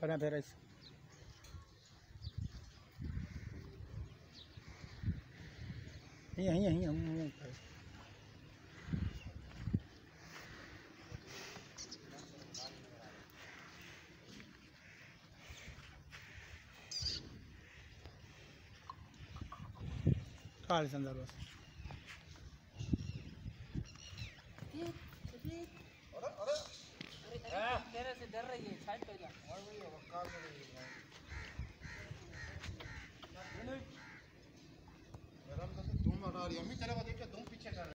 Para ver isso. Aí, aí, aí, um, cara. Carlos Andaluz. Side कर जा और वही होगा काम में नहीं गरम तो तुम हटा रही अम्मी चला देख के तुम पीछे कर